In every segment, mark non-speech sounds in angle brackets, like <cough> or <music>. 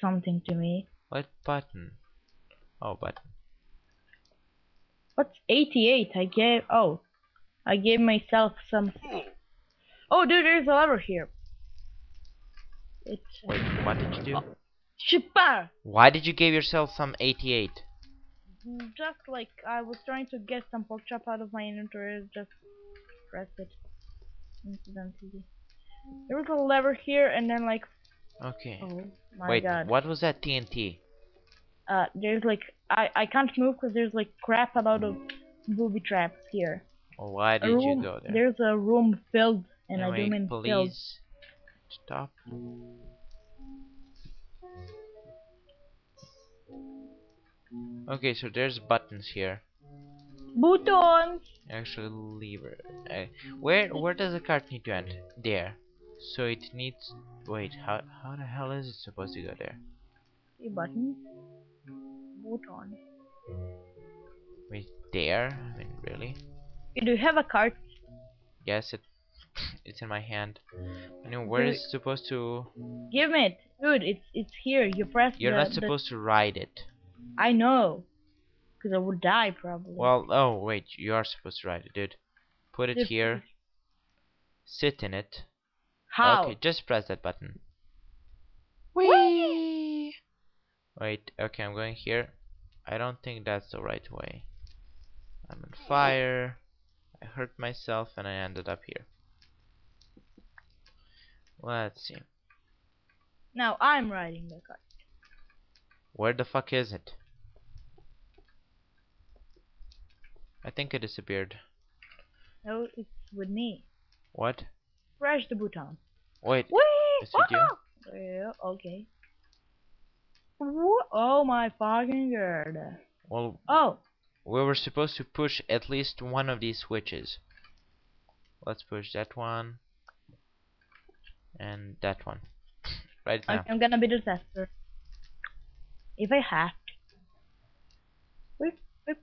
something to me. What button? Oh, button. What's 88? I gave. Oh, I gave myself some. Oh, dude, there's a lever here. It's. Wait, what did you do? Oh, Shipper! Why did you give yourself some 88? Just like I was trying to get some pork chop out of my inventory, just press it. Incidentally. There was a lever here, and then like. Okay. Oh my Wait, god. what was that TNT? Uh, there's like I I can't move because there's like crap a lot of booby traps here. Or why did you room, go there? There's a room filled, and I do Anyway, mean filled. please stop. Okay, so there's buttons here. Buttons. Actually, lever. Uh, where where does the cart need to end? There. So it needs. Wait, how how the hell is it supposed to go there? Buttons. Button. Wait, there? I mean, really? Do you have a cart? Yes, it <laughs> it's in my hand. I mean, where is it supposed to? Give it, dude. It's it's here. You press. You're the, not the- supposed to ride it. I know. Because I would die probably. Well, oh wait, you are supposed to ride it, dude. Put it Just- here. Sit in it. How? Okay, just press that button. Whee! Wait, okay, I'm going here. I don't think that's the right way. I'm on fire. I hurt myself and I ended up here. Let's see. Now I'm riding the cart. Where the fuck is it? I think it disappeared. No, it's with me. What? Press the button. Wait, Whee! Is it you? Yeah, okay. Wha- Oh my fucking god. well, Oh, we were supposed to push at least one of these switches. Let's push that one. And that one. <laughs> right now. I'm gonna be the tester. If I have to. Whip, whip.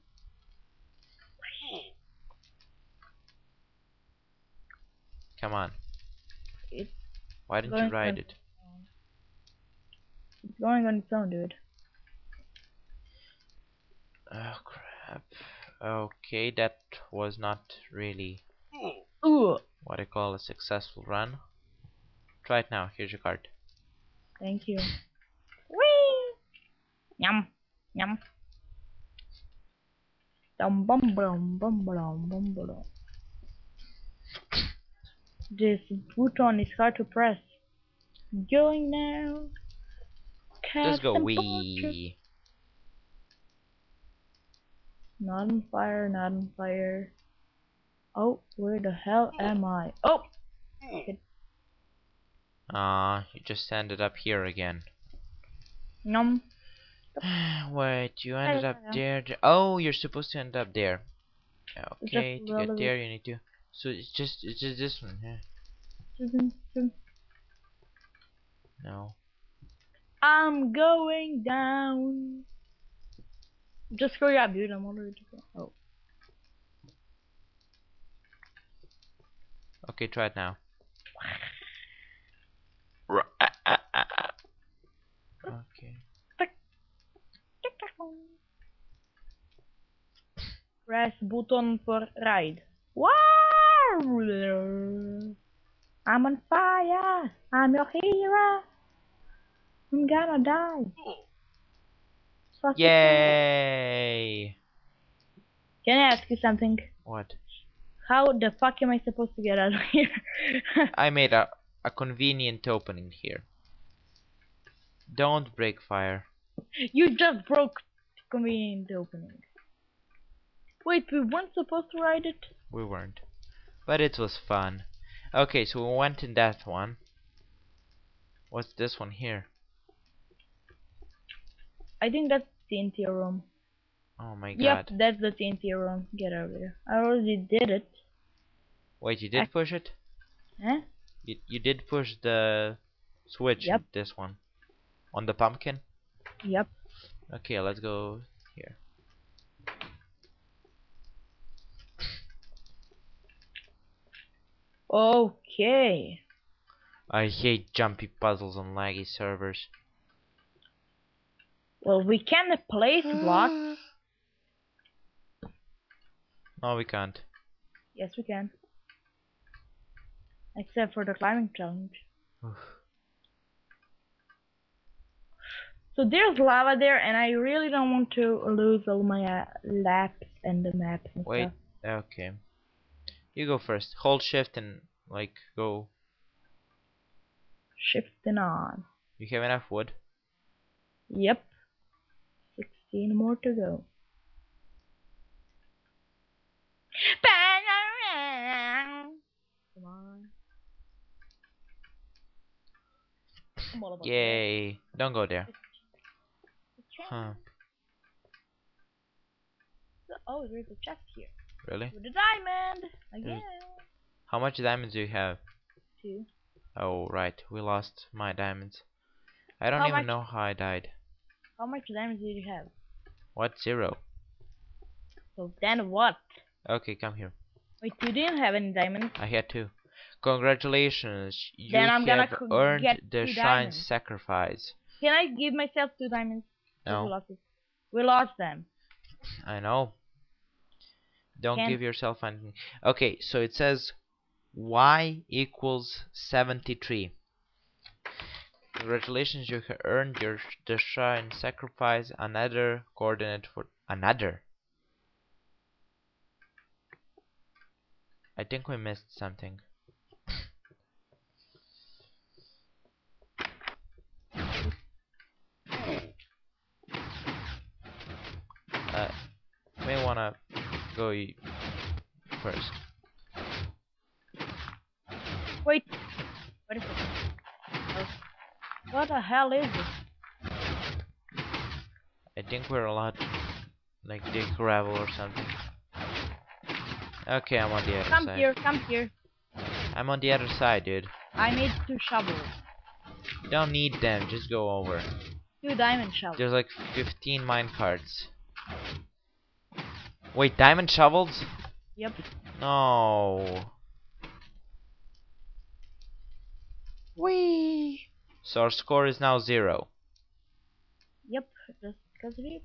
Come on. It's Why didn't you ride it? it's going on its own, dude. Oh crap. Okay, that was not really Ooh, what I call a successful run. Try it now. Here's your card. thank you. <laughs> Whee! Yum, yum. Dum bum bum bum bum bum bum. This button is hard to press. Going now. Let's go. Wee. Not on fire, not on fire. Oh, where the hell am I? Oh! Ah, you just ended up here again. Num. <sighs> Wait, you ended up there. Oh, you're supposed to end up there. Okay, to get there you need to. So it's just it's just this one. Yeah. No. I'm going down. Just hurry up, dude. I'm already go. Oh. Okay, try it now. Okay. Press button for ride. Wow! I'm on fire. I'm your hero. I'm gonna die. Fuck. Yay! Can I ask you something? What? How the fuck am I supposed to get out of here? <laughs> I made a a convenient opening here. Don't break fire. you just broke the convenient opening. Wait, we weren't supposed to ride it? We weren't. But it was fun. Okay, so we went in that one. What's this one here? I think that's the TNT room. Oh my god. Yep, that's the TNT room. Get out of here. I already did it. Wait, you did push it? Huh? You, you did push the switch Yep. this one. On the pumpkin? Yep. Okay, let's go here. Okay. I hate jumpy puzzles on laggy servers. Well, we can place <sighs> blocks. No, we can't. Yes, we can. Except for the climbing challenge. Oof. So there's lava there, and I really don't want to lose all my uh, laps and the maps and Wait. stuff. Okay. You go first. Hold shift and like go. Shifting on. You have enough wood? Yep. 16 more to go. Come on. Come on, Yay. Don't go there. Huh. Huh. Oh, there's a chest here. Really? With a diamond! Again! How much diamonds do you have? Two. Oh, right. We lost my diamonds. I don't How even know how I died. How much diamonds did you have? What? Zero. So then what? Okay, come here. Wait, you didn't have any diamonds? I had two. Congratulations. You Then I'm gonna have earned get the shrine sacrifice. Can I give myself two diamonds? 'Cause We No, lost, we lost them. I know. Don't Can- give yourself anything. Okay, so it says y equals 73. Congratulations, you have earned your the shrine sacrifice. Another coordinate for another. I think we missed something. Uh, may wanna go eat first. Wait. What is it? What the hell is it? I think we're a lot like dig gravel or something. Okay, I'm on the other Come side. Come here, come here. I'm on the other side, dude. I need two shovels. You don't need them, just go over. Two diamond shovels. There's like 15 mine carts. Wait, diamond shovels? Yep. No. Whee! So our score is now zero. Yep. Because is.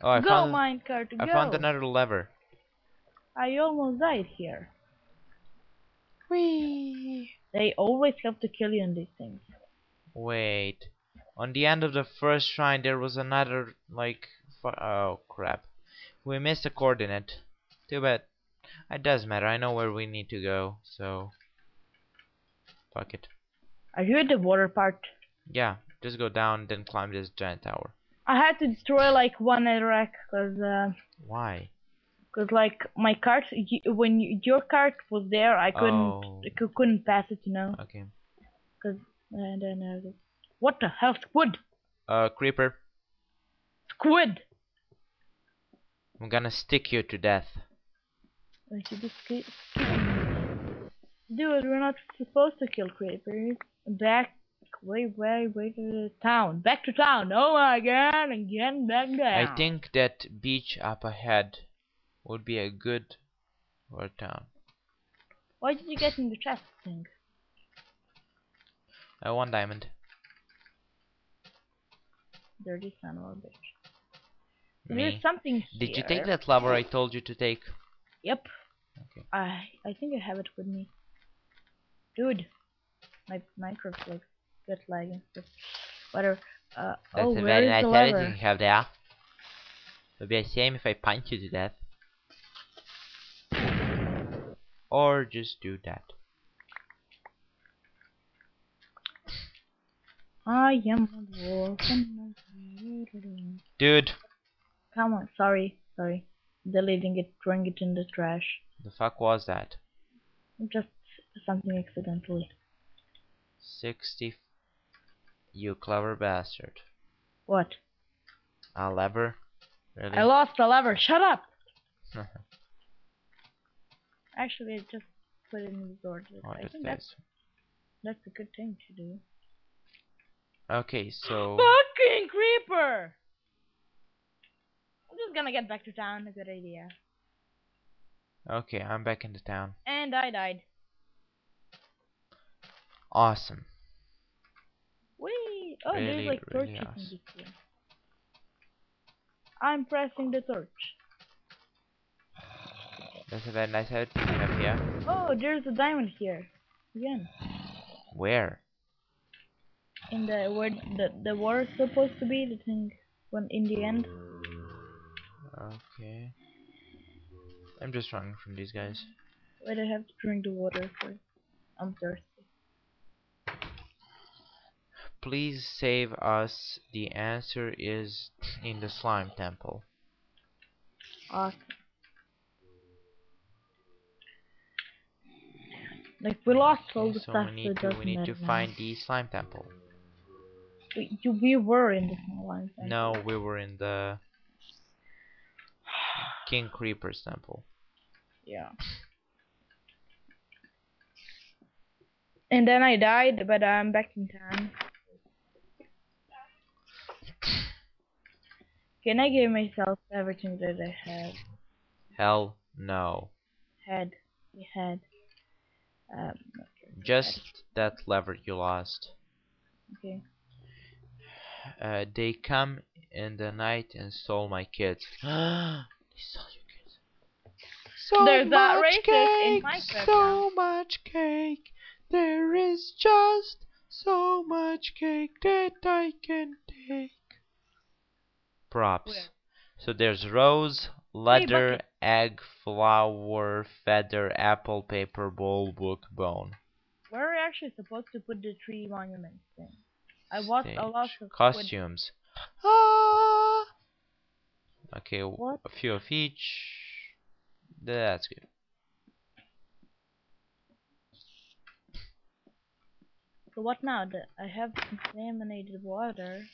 Oh, I go, found minecart, I go. found another lever. I almost died here. Whee! They always have to kill you in these things. Wait. On the end of the first shrine, there was another, like, oh crap. We missed a coordinate. Too bad. It does matter. I know where we need to go, so. Fuck it. Are you at the water part? Yeah, just go down, then climb this giant tower. I had to destroy like one netherrack because uh, Why? cause, like my cart when your cart was there I couldn't Oh. I couldn't pass it you know Okay. because and then uh, the- what the hell squid Uh, creeper. squid I'm gonna stick you to death. Wait, you just ki- Dude, we're not supposed to kill creepers. Back, way, way, way to the town. Back to town. Oh my god, again back down. I think that beach up ahead would be a good for town. Why did you get in the chest thing? Uh, one diamond. Dirty son of a bitch. There's something here. Did you take that lever I told you to take? Yep. Okay. I I think I have it with me. Dude, my Minecraft like get lag and stuff. Whatever. Uh, That's oh, a very nice lever? you have there. It'd be a shame if I punch you to death. Or just do that. I am a wolf. Dude, Come on, sorry, sorry. Deleting it, throwing it in the trash. the fuck was that? Just something accidentally. 60. You clever bastard. What? A lever? Really? I lost the lever. Shut up. <laughs> Actually, I just put it in the door. Oh, I think that's that's a good thing to do. Okay, so Fucking creeper! I'm just gonna get back to town. A good idea. okay, I'm back in the town. And I died. Awesome. Wait. Oh, Really, there's like torches in awesome. this here. I'm pressing the torch. That's a very nice outfit have here. Oh, there's a diamond here. Again. Where? In the where the the is supposed to be, the thing when in the end. Okay. I'm just running from these guys. Wait, I have to drink the water first. I'm thirsty. Please save us. The answer is in the slime temple. Awesome. Like we lost all the so stuff, we so need to we need to find the slime temple. We, you, we were in the small one. thank No, you. we were in the <sighs> King Creeper's temple. Yeah. And then I died, but I'm back in time. Can I give myself everything that I have? Hell no. Head. We had. Um, Just that lever you lost. okay. Uh, they come in the night and stole my kids. <gasps> <gasps> they stole your kids. So There's that much racist cake, Minecraft so much cake. There is just so much cake that I can take. Props. Where? So there's rose, leather, bucket. egg, flower, feather, apple, paper, bowl, book, bone. Where are we actually supposed to put the tree monuments thing? I watched a lot of Costumes. Ah! Okay, What? a few of each. That's good. So what now? I have contaminated water.